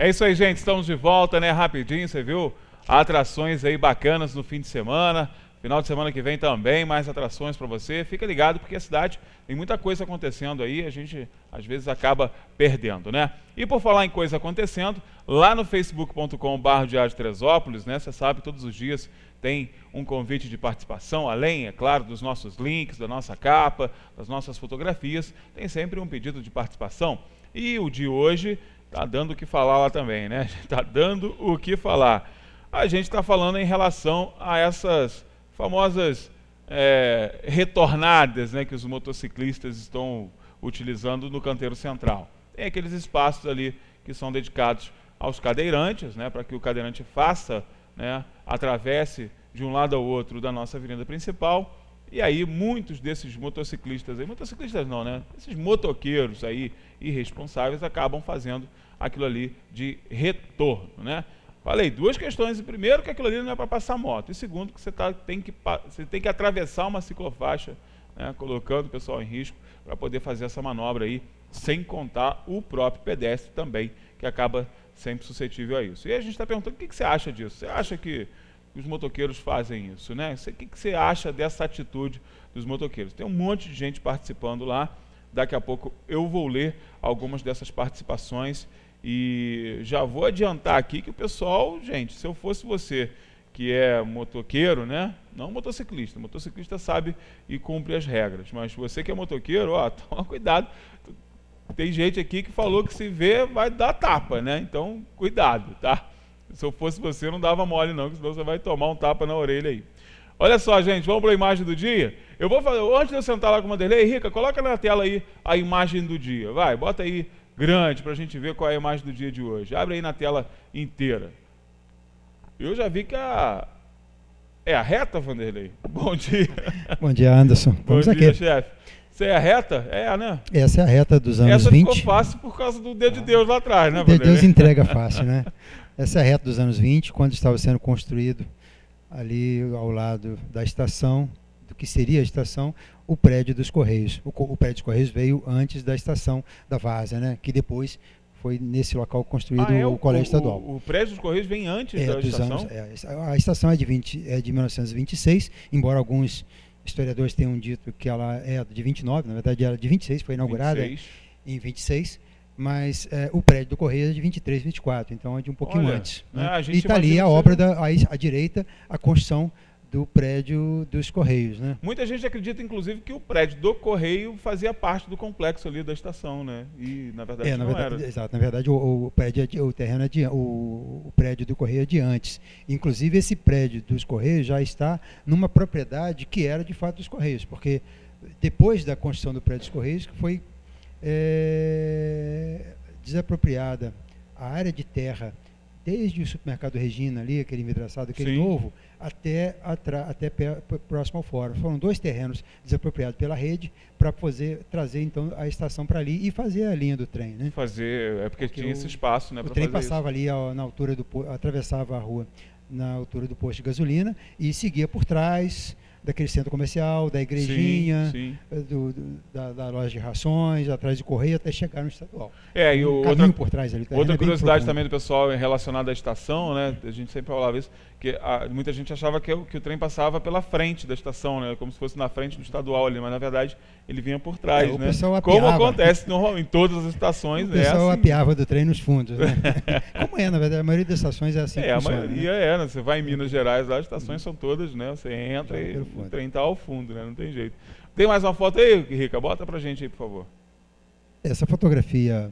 É isso aí, gente. Estamos de volta, né? Rapidinho, você viu? Atrações aí bacanas no fim de semana. Final de semana que vem também, mais atrações para você. Fica ligado, porque a cidade tem muita coisa acontecendo aí, a gente às vezes acaba perdendo, né? E por falar em coisa acontecendo, lá no facebook.com.br Diário de né? Você sabe, todos os dias tem um convite de participação, além, é claro, dos nossos links, da nossa capa, das nossas fotografias, tem sempre um pedido de participação. E o de hoje está dando o que falar lá também, né? Está dando o que falar. A gente está falando em relação a essas famosas é, retornadas né, que os motociclistas estão utilizando no canteiro central. Tem aqueles espaços ali que são dedicados aos cadeirantes, né, para que o cadeirante faça, né, atravesse de um lado ao outro da nossa avenida principal. E aí muitos desses motociclistas, aí, motociclistas não, né, esses motoqueiros aí irresponsáveis acabam fazendo aquilo ali de retorno, né? Falei, duas questões. Primeiro, que aquilo ali não é para passar moto. E segundo, que você, tá, tem, que, você tem que atravessar uma ciclofaixa, né, colocando o pessoal em risco para poder fazer essa manobra aí, sem contar o próprio pedestre também, que acaba sempre suscetível a isso. E a gente está perguntando o que, que, você acha disso. Você acha que os motoqueiros fazem isso? Né? O que, que você acha dessa atitude dos motoqueiros? Tem um monte de gente participando lá. Daqui a pouco eu vou ler algumas dessas participações e já vou adiantar aqui que o pessoal, gente, se eu fosse você que é motoqueiro, né? Não motociclista. Motociclista sabe e cumpre as regras. Mas você que é motoqueiro, ó, toma cuidado. Tem gente aqui que falou que se vê vai dar tapa, né? Então, cuidado, tá? Se eu fosse você, não dava mole não, senão você vai tomar um tapa na orelha aí. Olha só, gente, vamos para a imagem do dia? Eu vou fazer, antes de eu sentar lá com o Manderlei, Rica, coloca na tela aí a imagem do dia. Vai, bota aí grande para a gente ver qual é a imagem do dia de hoje. Abre aí na tela inteira. Eu já vi que a. É a reta, Vanderlei? Bom dia. Bom dia, Anderson. Vamos Bom dia, chefe. Você é a reta? É, né? Essa é a reta dos anos Essa 20. Essa ficou fácil por causa do dedo de Deus lá atrás, né, Vanderlei? Deus entrega fácil, né? Essa é a reta dos anos 20, quando estava sendo construído ali ao lado da estação, do que seria a estação, o prédio dos Correios. O, o, prédio dos Correios veio antes da estação da Vaza, né? Que depois foi nesse local construído ah, é, o, o, Colégio Estadual. O, prédio dos Correios vem antes é, da estação? Anos, é, a estação é de, 20, é de 1926, embora alguns historiadores tenham dito que ela é de 29, na verdade era de 26, foi inaugurada 26. em 26 mas é, o prédio do Correio é de 23, 24, então é de um pouquinho Olha, antes. Né? É, e está ali a obra da, à direita, a construção do prédio dos Correios, né? Muita gente acredita, inclusive, que o prédio do Correio fazia parte do complexo ali da estação, né? E na verdade é, na não verdade, era. Exato, na verdade o, o prédio, é de, o terreno é de, o, o, prédio do Correio é de antes. Inclusive esse prédio dos Correios já está numa propriedade que era de fato dos Correios, porque depois da construção do prédio dos Correios que foi é, desapropriada a área de terra desde o supermercado Regina ali, aquele envidraçado, aquele Sim. novo, até, até próximo ao fórum. Foram dois terrenos desapropriados pela rede para fazer trazer então a estação para ali e fazer a linha do trem, né? Fazer, é porque, porque tinha o, esse espaço, né? O trem passava isso. ali ó, na altura do atravessava a rua na altura do posto de gasolina e seguia por trás daquele centro comercial, da igrejinha, sim, sim. Eh, do, do, da, da, loja de rações, atrás de correio, até chegar no estadual. É, e o, um outra, por trás ali. Tá outra curiosidade também do pessoal relacionada à estação, né? A gente sempre falava isso, que a, muita gente achava que, que, o trem passava pela frente da estação, né? Como se fosse na frente do estadual ali, mas na verdade ele vinha por trás, é, né? Como acontece no, em todas as estações. O pessoal é assim. apiava do trem nos fundos, né? Como é, na verdade, a maioria das estações é assim. É, a maioria né? é, né? Você vai em Minas Gerais, lá as estações são todas, né? Você entra e o trem está ao fundo, né? Não tem jeito. Tem mais uma foto aí, Rica? Bota pra gente aí, por favor. Essa fotografia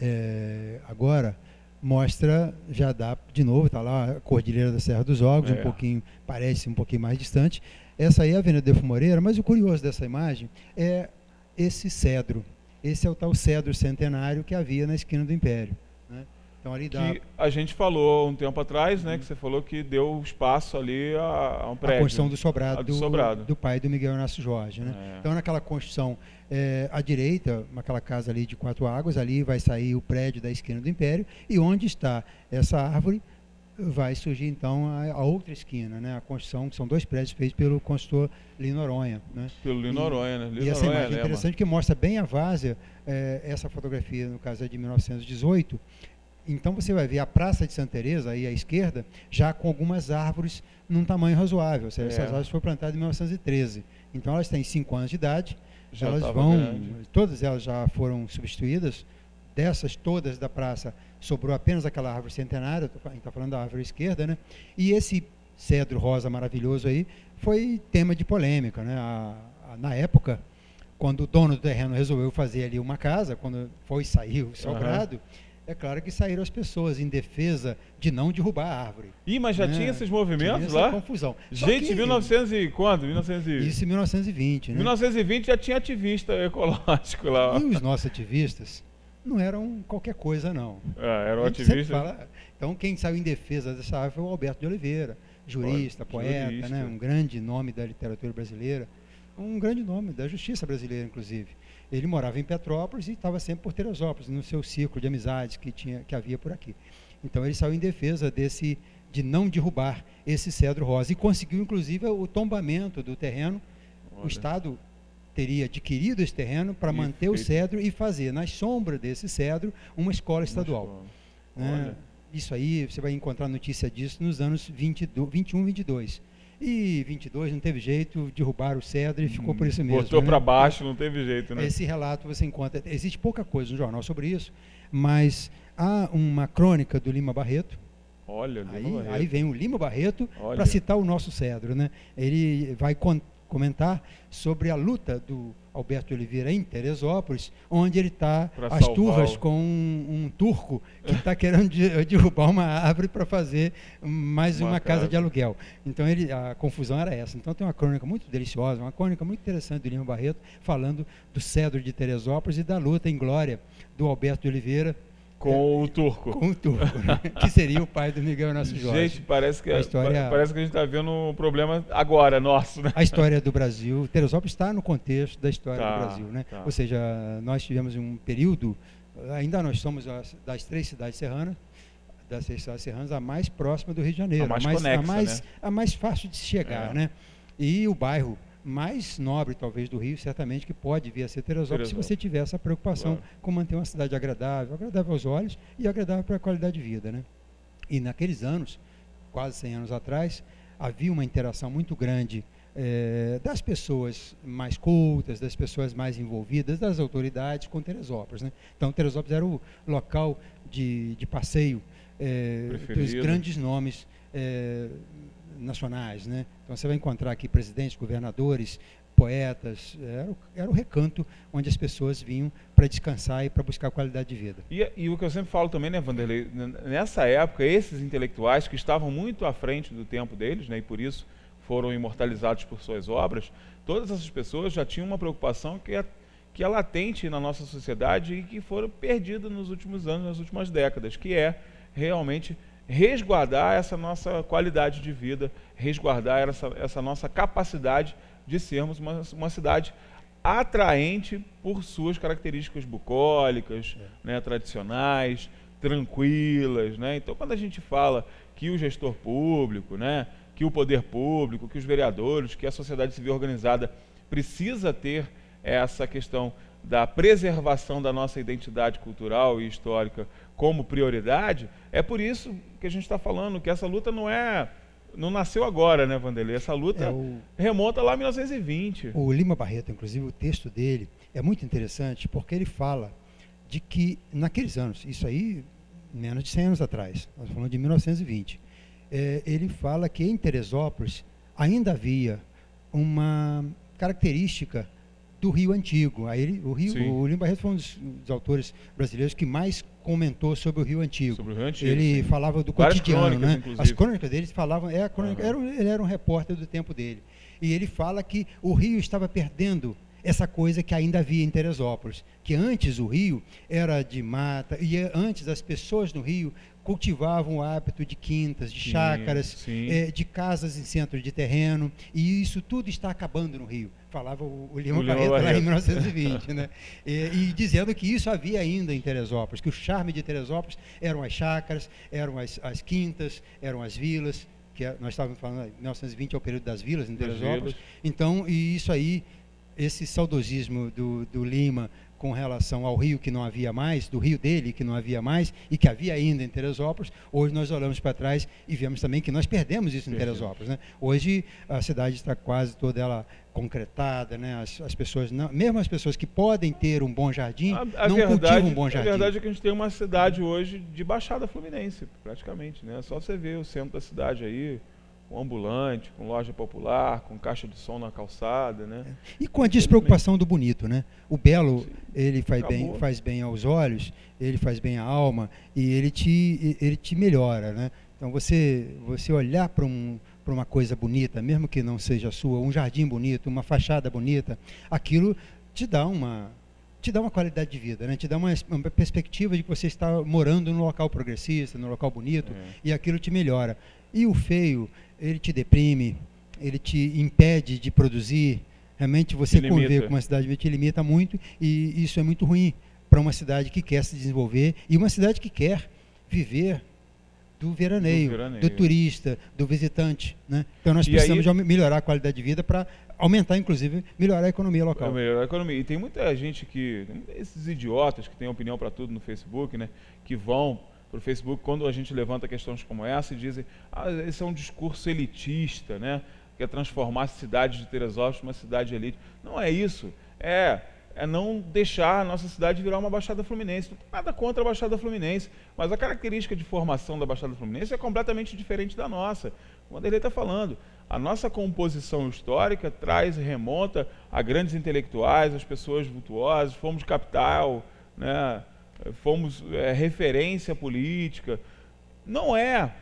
é, agora mostra, já dá de novo, está lá a Cordilheira da Serra dos Ogros, é. um pouquinho, parece um pouquinho mais distante. Essa aí é a Avenida Defo Moreira, mas o curioso dessa imagem é esse cedro. Esse é o tal cedro centenário que havia na esquina do Império. Então ali dá... Que a gente falou um tempo atrás, né, que você falou que deu espaço ali a, a um prédio. A construção do sobrado, do, sobrado. do pai do Miguel Inácio Jorge. Né? É. Então naquela construção é, à direita, naquela casa ali de quatro águas, ali vai sair o prédio da esquina do Império, e onde está essa árvore vai surgir então a, a outra esquina, né? a construção, que são dois prédios feitos pelo construtor Lino Noronha. Né? Pelo Lino Noronha, né? Lino e essa imagem é interessante que mostra bem a várzea, é, essa fotografia, no caso é de 1918, Então você vai ver a Praça de Santa Teresa aí à esquerda, já com algumas árvores num tamanho razoável. Ou seja, é. essas árvores foram plantadas em 1913. Então elas têm 5 anos de idade, já elas vão, grande. todas elas já foram substituídas. Dessas todas da praça, sobrou apenas aquela árvore centenária, a gente está falando da árvore esquerda, né? E esse cedro rosa maravilhoso aí foi tema de polêmica, né? A, a, na época, quando o dono do terreno resolveu fazer ali uma casa, quando foi sair o sobrado, uhum. É claro que saíram as pessoas em defesa de não derrubar a árvore. Ih, mas já né? tinha esses movimentos tinha lá? confusão. Gente, que, 1900 e quanto? 1900 Isso em 1920, né? 1920 já tinha ativista ecológico lá. E os nossos ativistas não eram qualquer coisa, não. Ah, eram ativistas? Fala, então, quem saiu em defesa dessa árvore foi o Alberto de Oliveira, jurista, poeta, jurista. Né, um grande nome da literatura brasileira, um grande nome da justiça brasileira, inclusive. Ele morava em Petrópolis e estava sempre por Teresópolis, no seu círculo de amizades que, tinha, que havia por aqui. Então, ele saiu em defesa desse de não derrubar esse cedro rosa e conseguiu, inclusive, o tombamento do terreno. Olha. O Estado teria adquirido esse terreno para manter o cedro e fazer, na sombra desse cedro, uma escola estadual. Uma escola. Né? Isso aí, você vai encontrar notícia disso nos anos 22, 21, 22. E 22 não teve jeito, derrubaram o cedro e ficou por isso mesmo. Botou né? para baixo, não teve jeito, né? Esse relato você encontra, existe pouca coisa no jornal sobre isso, mas há uma crônica do Lima Barreto, Olha, Lima aí, Barreto. aí vem o Lima Barreto para citar o nosso cedro, né? Ele vai comentar sobre a luta do Alberto Oliveira em Teresópolis, onde ele está às turras com um, um, turco que está querendo de, derrubar uma árvore para fazer mais uma, uma casa. casa. de aluguel. Então ele, a confusão era essa. Então tem uma crônica muito deliciosa, uma crônica muito interessante do Lima Barreto, falando do cedro de Teresópolis e da luta em glória do Alberto Oliveira com o turco. Com o turco, né? que seria o pai do Miguel Inácio Jorge. Gente, parece que, a história, parece que a gente está vendo um problema agora, nosso. Né? A história do Brasil, Teresópolis está no contexto da história tá, do Brasil. Né? Tá. Ou seja, nós tivemos um período, ainda nós somos das três cidades serranas, das três cidades serranas, a mais próxima do Rio de Janeiro. A mais, a mais, conexa, a mais, né? a mais fácil de se chegar. É. Né? E o bairro mais nobre, talvez, do Rio, certamente, que pode vir a ser Teresópolis, se você tiver essa preocupação claro. com manter uma cidade agradável, agradável aos olhos e agradável para a qualidade de vida. Né? E naqueles anos, quase 100 anos atrás, havia uma interação muito grande é, das pessoas mais cultas, das pessoas mais envolvidas, das autoridades com Teresópolis. Né? Então, Teresópolis era o local de, de passeio é, dos grandes nomes é, nacionais. Né? Então você vai encontrar aqui presidentes, governadores, poetas, era o, era o recanto onde as pessoas vinham para descansar e para buscar qualidade de vida. E, e, o que eu sempre falo também, né, Vanderlei, nessa época, esses intelectuais que estavam muito à frente do tempo deles, né, e por isso foram imortalizados por suas obras, todas essas pessoas já tinham uma preocupação que é, que é latente na nossa sociedade e que foram perdidas nos últimos anos, nas últimas décadas, que é realmente resguardar essa nossa qualidade de vida, resguardar essa, essa nossa capacidade de sermos uma, uma cidade atraente por suas características bucólicas, é. né, tradicionais, tranquilas. Né? Então, quando a gente fala que o gestor público, né, que o poder público, que os vereadores, que a sociedade civil organizada precisa ter essa questão da preservação da nossa identidade cultural e histórica como prioridade, é por isso que a gente está falando que essa luta não é não nasceu agora, né, Vanderlei? Essa luta é o, remonta lá a 1920. O Lima Barreto, inclusive, o texto dele é muito interessante porque ele fala de que naqueles anos, isso aí menos de 100 anos atrás, nós falamos de 1920, é, ele fala que em Teresópolis ainda havia uma característica do Rio Antigo. Aí ele, o Rio, o Lima Barreto foi um dos, dos, autores brasileiros que mais comentou sobre o Rio Antigo. Sobre o Rio Antigo ele sim. falava do Várias cotidiano, né? Inclusive. As crônicas dele falavam, é crônica, uhum. era, ele era um repórter do tempo dele. E ele fala que o Rio estava perdendo essa coisa que ainda havia em Teresópolis, que antes o rio era de mata, e antes as pessoas no rio cultivavam o hábito de quintas, de chácaras, sim. É, de casas em centro de terreno, e isso tudo está acabando no rio falava o, o Lima, o Barreto, Barreto lá em 1920, né? E, e, dizendo que isso havia ainda em Teresópolis, que o charme de Teresópolis eram as chácaras, eram as, as quintas, eram as vilas, que é, nós estávamos falando, 1920 é o período das vilas em Teresópolis. Então, e isso aí, esse saudosismo do, do Lima com relação ao rio que não havia mais, do rio dele que não havia mais e que havia ainda em Teresópolis. Hoje nós olhamos para trás e vemos também que nós perdemos isso em Teresópolis. Né? Hoje a cidade está quase toda ela concretada, né? As, as pessoas, não, mesmo as pessoas que podem ter um bom jardim, a, a não verdade, cultivam um bom jardim. A verdade é que a gente tem uma cidade hoje de Baixada Fluminense, praticamente, né? Só você ver o centro da cidade aí, com ambulante, com loja popular, com caixa de som na calçada, né? E com a despreocupação do bonito, né? O belo, Sim. ele faz bem, faz bem aos olhos, ele faz bem à alma e ele te, ele te melhora, né? Então você, você olhar para um, para uma coisa bonita, mesmo que não seja sua, um jardim bonito, uma fachada bonita, aquilo te dá uma te dá uma qualidade de vida, né? te dá uma, uma perspectiva de que você está morando num local progressista, num local bonito, é. e aquilo te melhora. E o feio, ele te deprime, ele te impede de produzir. Realmente você conviver com uma cidade te limita muito e isso é muito ruim para uma cidade que quer se desenvolver e uma cidade que quer viver do veraneio, do, veraneio. do turista, do visitante. Né? Então nós e precisamos aí, melhorar a qualidade de vida para aumentar, inclusive, melhorar a economia local. Melhorar a economia. E tem muita gente que, esses idiotas que têm opinião para tudo no Facebook, né, que vão para o Facebook quando a gente levanta questões como essa e dizem ah, esse é um discurso elitista, né? Quer transformar a cidade de Teresópolis numa cidade elite. Não é isso. É, é não deixar a nossa cidade virar uma Baixada Fluminense. Não tem nada contra a Baixada Fluminense, mas a característica de formação da Baixada Fluminense é completamente diferente da nossa. Como ele está falando, a nossa composição histórica traz, remonta a grandes intelectuais, as pessoas vultuosas, fomos capital, né? Fomos é, referência política. Não é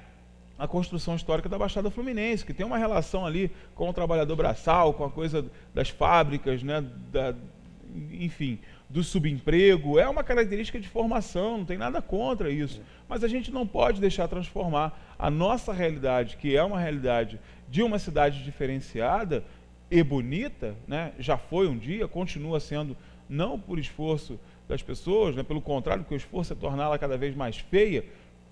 a construção histórica da Baixada Fluminense, que tem uma relação ali com o trabalhador braçal, com a coisa das fábricas, né, da, enfim, do subemprego. É uma característica de formação, não tem nada contra isso. Mas a gente não pode deixar transformar a nossa realidade, que é uma realidade de uma cidade diferenciada e bonita, né, já foi um dia, continua sendo, não por esforço das pessoas, né? pelo contrário, porque o esforço é torná-la cada vez mais feia,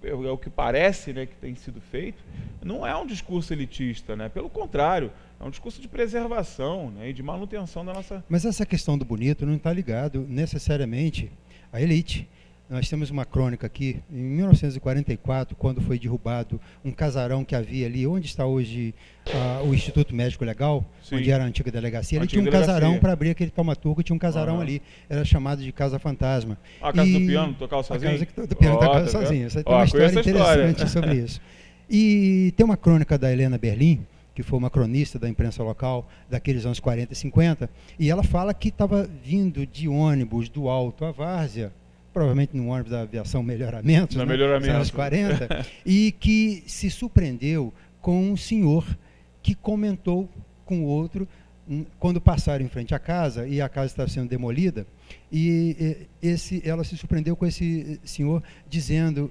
é, é o que parece né, que tem sido feito, não é um discurso elitista, né? pelo contrário, é um discurso de preservação né, e de manutenção da nossa. Mas essa questão do bonito não está ligado necessariamente à elite. Nós temos uma crônica aqui, em 1944, quando foi derrubado um casarão que havia ali, onde está hoje uh, o Instituto Médico Legal, Sim. onde era a antiga delegacia. Ele tinha um delegacia. casarão para abrir aquele taumaturgo, tinha um casarão uhum. ali, era chamado de Casa Fantasma. A casa e... do piano tocava sozinho? A casa do piano oh, tocava tá sozinho. Tem uma história interessante sobre isso. E tem uma crônica da Helena Berlim, que foi uma cronista da imprensa local daqueles anos 40 e 50, e ela fala que estava vindo de ônibus do Alto à Várzea, provavelmente no ônibus da aviação Melhoramento, né, melhoramento. anos 40, e que se surpreendeu com um senhor que comentou com o outro quando passaram em frente à casa e a casa estava sendo demolida e esse ela se surpreendeu com esse senhor dizendo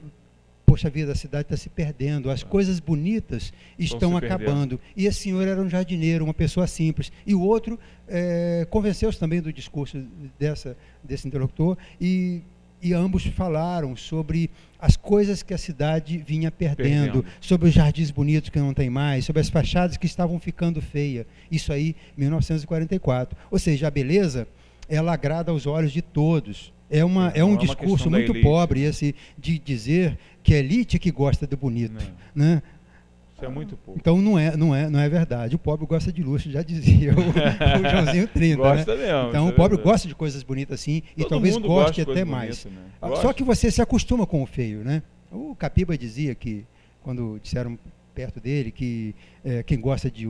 poxa vida a cidade está se perdendo as ah. coisas bonitas estão acabando. E esse senhor era um jardineiro uma pessoa simples. E o outro é, convenceu-se também do discurso dessa desse interlocutor e e ambos falaram sobre as coisas que a cidade vinha perdendo, perdendo, sobre os jardins bonitos que não tem mais, sobre as fachadas que estavam ficando feias. Isso aí, 1944. Ou seja, a beleza, ela agrada aos olhos de todos. É, uma, é um é discurso muito pobre esse de dizer que é elite que gosta do bonito. Não. Né? Isso é muito pouco. Então não é, não é, não é verdade. O pobre gosta de luxo, já dizia o, o Joãozinho 30. gosta né? mesmo. Então o é pobre é gosta de coisas bonitas assim Todo e talvez goste até mais. Né? Só que você se acostuma com o feio, né? O Capiba dizia que quando disseram perto dele que é, quem gosta de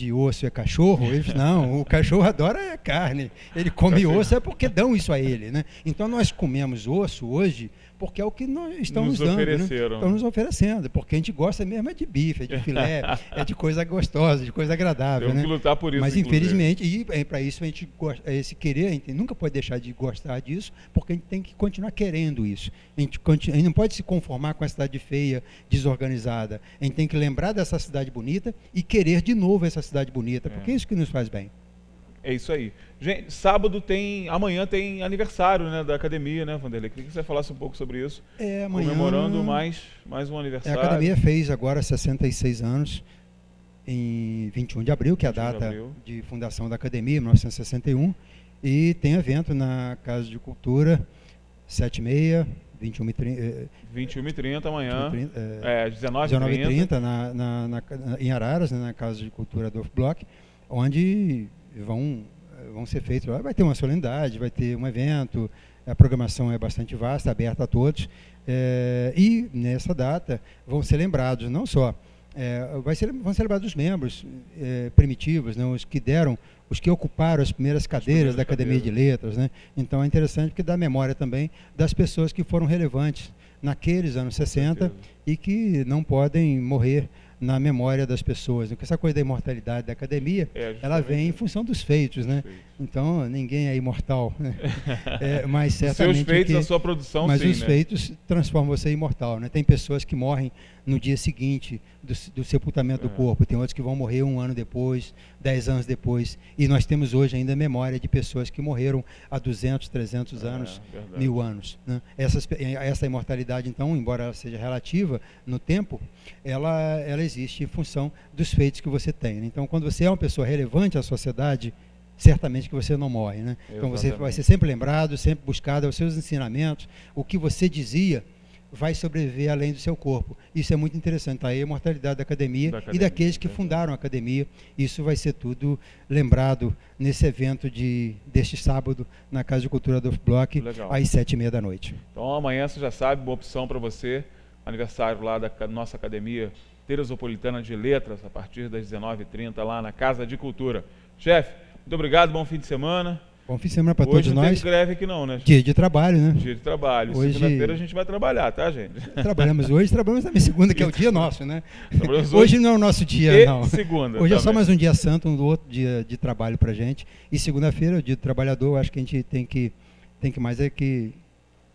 de osso é cachorro? Ele disse, não, o cachorro adora carne. Ele come osso é porque dão isso a ele, né? Então nós comemos osso hoje porque é o que nós estamos nos dando, né? ofereceram. Né? Estão nos oferecendo, porque a gente gosta mesmo é de bife, é de filé, é de coisa gostosa, de coisa agradável, Temos né? que lutar por isso, Mas infelizmente, e é, para isso a gente gosta, é esse querer, a gente nunca pode deixar de gostar disso, porque a gente tem que continuar querendo isso. A gente, a gente não pode se conformar com a cidade feia, desorganizada. A gente tem que lembrar dessa cidade bonita e querer de novo essa cidade bonita, porque é, é isso que nos faz bem. É isso aí. Gente, sábado tem. Amanhã tem aniversário né, da academia, né, Vanderlei? Queria que você falasse um pouco sobre isso. É, amanhã. Comemorando mais, mais um aniversário. É, a academia fez agora 66 anos, em 21 de abril, que é a data de, de fundação da academia, 1961. E tem evento na Casa de Cultura, 7 e meia, 21 e 30. 21 e 30 amanhã. 30, é, é, 19 19 e 30 na, na, na, em Araras, né, na Casa de Cultura do Block, onde vão, vão ser feitos. Vai ter uma solenidade, vai ter um evento, a programação é bastante vasta, aberta a todos. É, e nessa data vão ser lembrados não só é, vai ser, vão ser lembrados os membros é, primitivos, né, os que deram, os que ocuparam as primeiras cadeiras as primeiras da Academia cadeiras. de Letras. Né? Então é interessante porque dá memória também das pessoas que foram relevantes naqueles anos 60 e que não podem morrer na memória das pessoas. Porque essa coisa da imortalidade da academia, é, ela vem em função dos feitos, né? Então, ninguém é imortal. Né? É, mas certamente os seus feitos, que, a sua produção, Mas sim, os né? feitos transformam você em imortal, né? Tem pessoas que morrem no dia seguinte do, do sepultamento é. do corpo, tem outros que vão morrer um ano depois, dez anos depois, e nós temos hoje ainda memória de pessoas que morreram há 200, 300 é, anos, mil anos. Né? Essas, essa imortalidade, então, embora ela seja relativa no tempo, ela, ela existe em função dos feitos que você tem. Né? Então, quando você é uma pessoa relevante à sociedade, certamente que você não morre. Né? Então você vai ser sempre lembrado, sempre buscado aos seus ensinamentos, o que você dizia vai sobreviver além do seu corpo. Isso é muito interessante. Tá aí a imortalidade da academia, da academia e daqueles que fundaram a academia. Isso vai ser tudo lembrado nesse evento de, deste sábado na Casa de Cultura do Block, Legal. às sete e meia da noite. Então amanhã você já sabe, boa opção para você. Aniversário lá da nossa academia Teresopolitana de Letras, a partir das 19h30, lá na Casa de Cultura. Chefe, muito obrigado, bom fim de semana. Bom fim de semana para todos não nós. Hoje greve aqui não, né? Dia de trabalho, né? Dia de trabalho. Hoje... Segunda-feira a gente vai trabalhar, tá, gente? Trabalhamos hoje, trabalhamos também segunda, que é o dia nosso, né? Hoje, hoje não é o nosso dia, não. segunda. Hoje também. é só mais um dia santo, um outro dia de trabalho para gente. E segunda-feira, o dia do trabalhador, acho que a gente tem que, tem que mais é que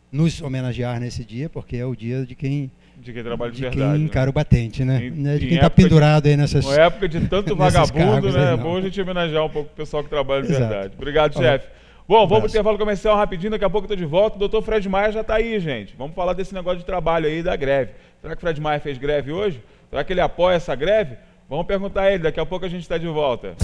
nos homenagear nesse dia, porque é o dia de quem de quem trabalha de, de verdade. Quem encara né? o batente, né? Em, de quem está pendurado de, aí nessas. Na época de tanto vagabundo, né? É bom a gente homenagear um pouco o pessoal que trabalha de Exato. verdade. Obrigado, chefe. Bom, vamos para o intervalo comercial rapidinho, daqui a pouco eu estou de volta. O doutor Fred Maia já está aí, gente. Vamos falar desse negócio de trabalho aí da greve. Será que o Fred Maia fez greve hoje? Será que ele apoia essa greve? Vamos perguntar a ele, daqui a pouco a gente está de volta.